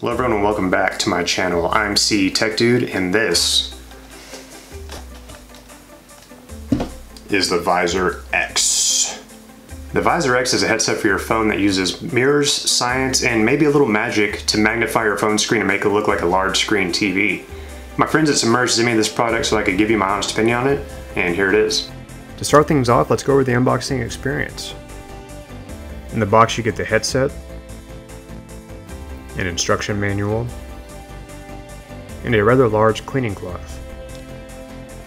Hello everyone and welcome back to my channel. I'm C Tech Dude and this is the Visor X. The Visor X is a headset for your phone that uses mirrors, science, and maybe a little magic to magnify your phone screen and make it look like a large screen TV. My friends at Ximmerse sent me this product so I could give you my honest opinion on it, and here it is. To start things off, let's go over the unboxing experience. In the box you get the headset, an instruction manual, and a rather large cleaning cloth.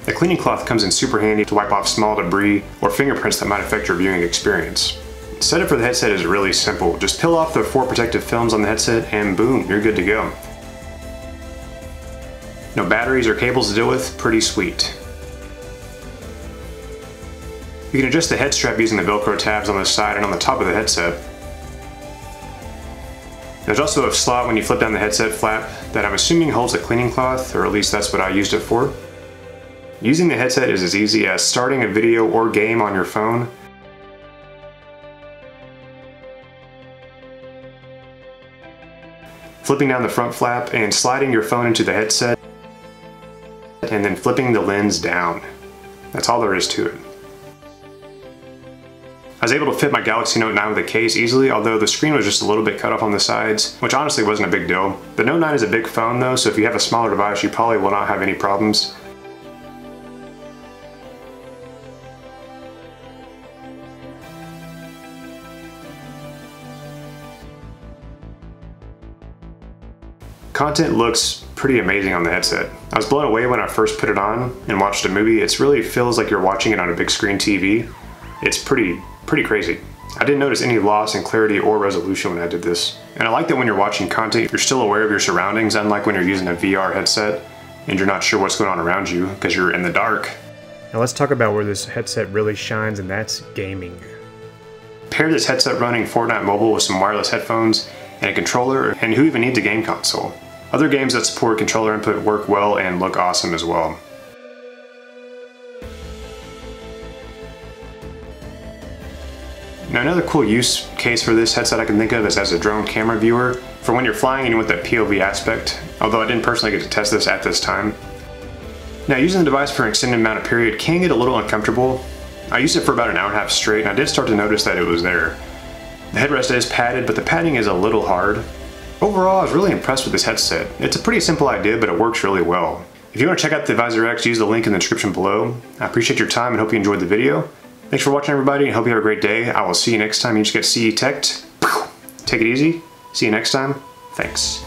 The cleaning cloth comes in super handy to wipe off small debris or fingerprints that might affect your viewing experience. Setup for the headset is really simple. Just peel off the four protective films on the headset and boom, you're good to go. No batteries or cables to deal with, pretty sweet. You can adjust the head strap using the velcro tabs on the side and on the top of the headset. There's also a slot when you flip down the headset flap that I'm assuming holds a cleaning cloth, or at least that's what I used it for. Using the headset is as easy as starting a video or game on your phone, flipping down the front flap and sliding your phone into the headset, and then flipping the lens down. That's all there is to it. I was able to fit my Galaxy Note 9 with a case easily, although the screen was just a little bit cut off on the sides, which honestly wasn't a big deal. The Note 9 is a big phone though, so if you have a smaller device, you probably will not have any problems. Content looks pretty amazing on the headset. I was blown away when I first put it on and watched a movie. It really feels like you're watching it on a big screen TV. It's pretty pretty crazy. I didn't notice any loss in clarity or resolution when I did this. And I like that when you're watching content, you're still aware of your surroundings, unlike when you're using a VR headset and you're not sure what's going on around you because you're in the dark. Now let's talk about where this headset really shines, and that's gaming. Pair this headset running Fortnite Mobile with some wireless headphones and a controller, and who even needs a game console? Other games that support controller input work well and look awesome as well. Now another cool use case for this headset I can think of is as a drone camera viewer for when you're flying and you want that POV aspect, although I didn't personally get to test this at this time. Now using the device for an extended amount of period can get a little uncomfortable. I used it for about an hour and a half straight and I did start to notice that it was there. The headrest is padded, but the padding is a little hard. Overall, I was really impressed with this headset. It's a pretty simple idea, but it works really well. If you want to check out the Visor X, use the link in the description below. I appreciate your time and hope you enjoyed the video. Thanks for watching everybody I hope you have a great day. I will see you next time. You just get CE Tech. Take it easy. See you next time. Thanks.